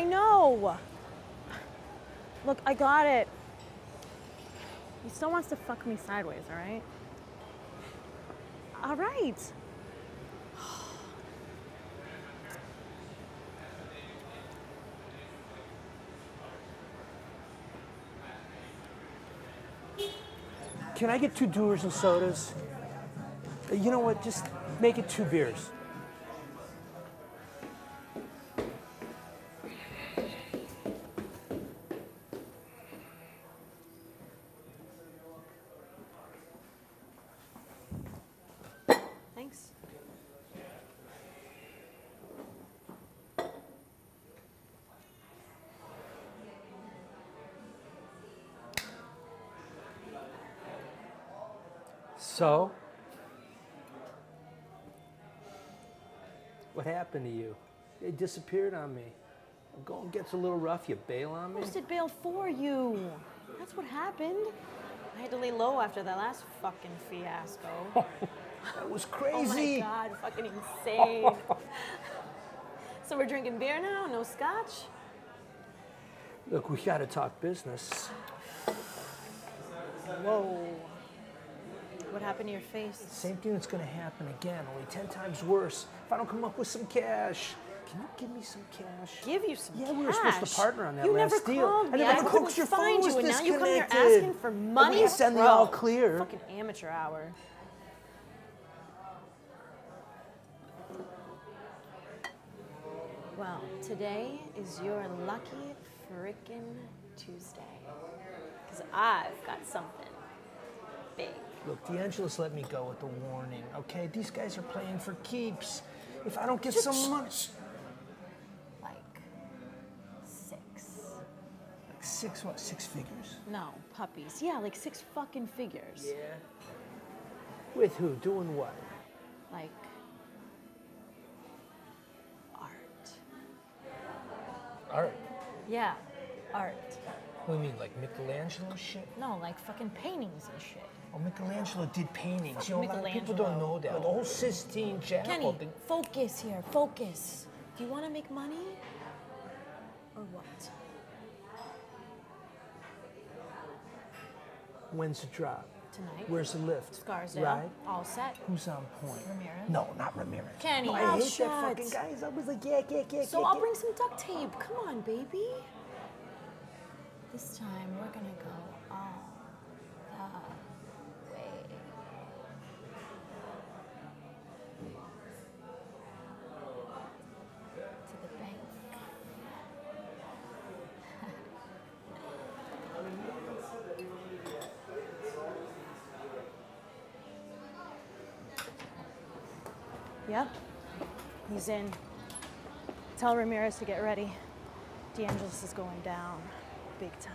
I know. Look, I got it. He still wants to fuck me sideways, all right? All right. Can I get two Dewar's and sodas? You know what? Just make it two beers. So? What happened to you? They disappeared on me. I'm Going gets a little rough, you bail on me? I did bail for you. That's what happened. I had to lay low after that last fucking fiasco. That was crazy. Oh my god, fucking insane. so we're drinking beer now? No scotch? Look, we gotta talk business. Whoa. What happened to your face? Same thing that's gonna happen again, only 10 times worse. If I don't come up with some cash. Can you give me some cash? Give you some cash. Yeah, we were supposed to partner on that you last never deal. Called I me. never I called your phone you, was and now you come here asking for money. least send the all clear. Fucking amateur hour. Well, today is your lucky frickin' Tuesday. Because I've got something big. Look, DeAngelis let me go with the warning, okay? These guys are playing for keeps. If I don't get some money. Like six. Like six, what, six figures? No, puppies. Yeah, like six fucking figures. Yeah. With who? Doing what? Like art. Art. Yeah, art. What do you mean, like Michelangelo shit? No, like fucking paintings and shit. Oh, Michelangelo did paintings. You know, a lot of people don't know that. The whole Sistine Chapel Kenny, thing. focus here, focus. Do you want to make money? Or what? When's the drop? Tonight? Where's the lift? Scarsdale. Right? All set. Who's on point? Ramirez. No, not Ramirez. Kenny, no, I hate shut. that fucking guy. He's always like, yeah, yeah, yeah, So yeah, I'll yeah. bring some duct tape. Come on, baby. This time we're gonna go Yep. He's in. Tell Ramirez to get ready. DeAngelis is going down big time.